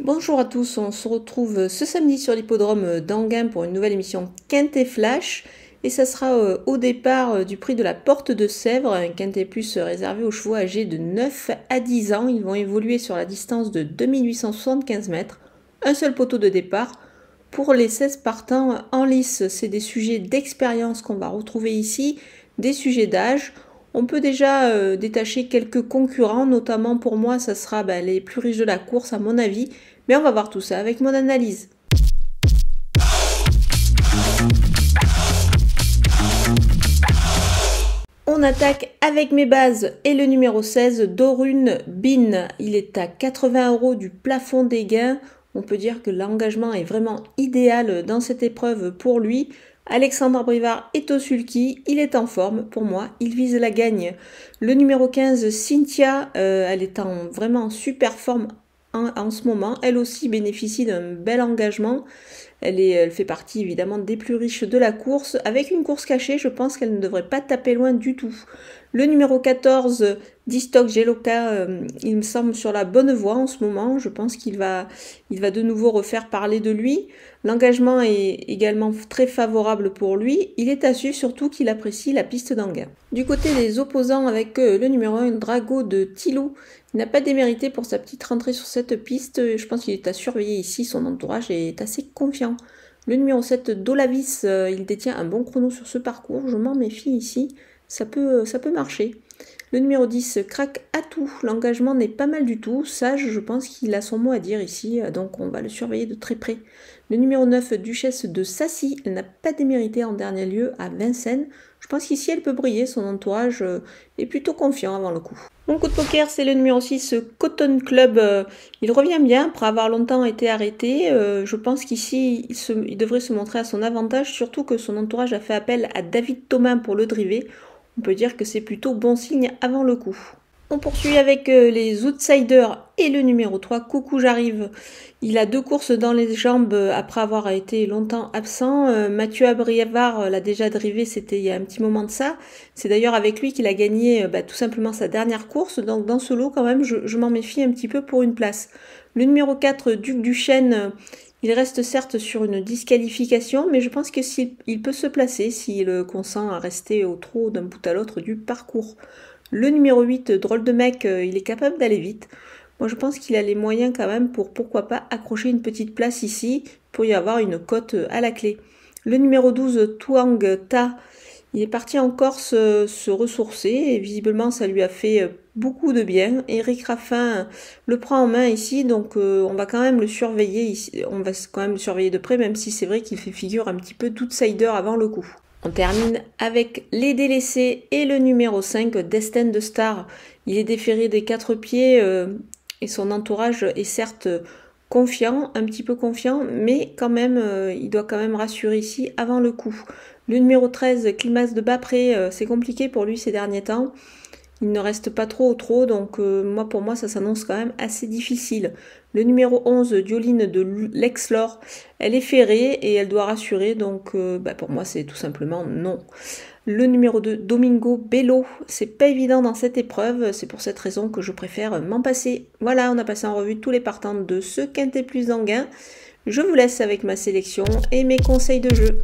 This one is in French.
Bonjour à tous, on se retrouve ce samedi sur l'hippodrome d'Anguin pour une nouvelle émission Quintet Flash. Et ça sera euh, au départ euh, du prix de la Porte de Sèvres, un Quintet Plus réservé aux chevaux âgés de 9 à 10 ans. Ils vont évoluer sur la distance de 2875 mètres. Un seul poteau de départ. Pour les 16 partants en lice, c'est des sujets d'expérience qu'on va retrouver ici, des sujets d'âge. On peut déjà euh, détacher quelques concurrents, notamment pour moi, ça sera bah, les plus riches de la course à mon avis. Mais on va voir tout ça avec mon analyse. On attaque avec mes bases et le numéro 16, Dorune Bin. Il est à 80 euros du plafond des gains. On peut dire que l'engagement est vraiment idéal dans cette épreuve pour lui. Alexandre Brivard est au sulky, il est en forme pour moi, il vise la gagne. Le numéro 15, Cynthia, euh, elle est en vraiment super forme en, ce moment. Elle aussi bénéficie d'un bel engagement. Elle, est, elle fait partie évidemment des plus riches de la course. Avec une course cachée, je pense qu'elle ne devrait pas taper loin du tout. Le numéro 14, Distock Geloka, euh, il me semble sur la bonne voie en ce moment. Je pense qu'il va, de nouveau refaire parler de lui. L'engagement est également très favorable pour lui. Il est à surtout qu'il apprécie la piste d'Anguin. Du côté des opposants avec euh, le numéro 1, Drago de Tilou, il n'a pas démérité pour sa petite rentrée sur cette piste. Je pense qu'il est à surveiller ici. Son entourage est assez confiant. Le numéro 7, Dolavis, euh, il détient un bon chrono sur ce parcours. Je m'en méfie ici ça peut, ça peut marcher. Le numéro 10, craque à tout. L'engagement n'est pas mal du tout. Sage, je pense qu'il a son mot à dire ici, donc on va le surveiller de très près. Le numéro 9, Duchesse de Sassy, elle n'a pas démérité en dernier lieu à Vincennes. Je pense qu'ici elle peut briller, son entourage euh, est plutôt confiant avant le coup. Mon coup de poker, c'est le numéro 6, Cotton Club. Euh, il revient bien après avoir longtemps été arrêté. Euh, je pense qu'ici, il, devrait se montrer à son avantage, surtout que son entourage a fait appel à David Thomas pour le driver. On peut dire que c'est plutôt bon signe avant le coup. On poursuit avec euh, les outsiders et le numéro 3, Coucou j'arrive. Il a deux courses dans les jambes euh, après avoir été longtemps absent. Euh, Mathieu Abrievard l'a déjà drivé, c'était il y a un petit moment de ça. C'est d'ailleurs avec lui qu'il a gagné bah, tout simplement sa dernière course. Donc dans ce lot quand même, je, m'en méfie un petit peu pour une place. Le numéro 4, Duc du Chêne, il reste certes sur une disqualification, mais je pense que il peut se placer s'il consent à rester au trot d'un bout à l'autre du parcours. Le numéro 8, drôle de mec, euh, il est capable d'aller vite. Moi je pense qu'il a les moyens quand même pour pourquoi pas accrocher une petite place ici pour y avoir une cote à la clé. Le numéro 12, Tuang Ta, il est parti en Corse euh, se ressourcer et visiblement ça lui a fait euh, beaucoup de bien. Eric Raffin le prend en main ici, donc euh, on va quand même le surveiller ici. On va quand même le surveiller de près, même si c'est vrai qu'il fait figure un petit peu d'outsider avant le coup. On termine avec les délaissés et le numéro 5, Destin de Star. Il est déféré des quatre pieds et son entourage est certes confiant, un petit peu confiant, mais quand même, il doit quand même rassurer ici avant le coup. Le numéro 13, Climas de Bapré, euh, c'est compliqué pour lui ces derniers temps. Il ne reste pas trop trop, donc euh, moi pour moi ça s'annonce quand même assez difficile. Le numéro 11, Dioline de Lexlor, elle est ferrée et elle doit rassurer, donc euh, bah, pour moi c'est tout simplement non. Le numéro 2, Domingo Bello, c'est pas évident dans cette épreuve, c'est pour cette raison que je préfère m'en passer. Voilà, on a passé en revue tous les partants de ce quintet plus d'Anguin. Je vous laisse avec ma sélection et mes conseils de jeu.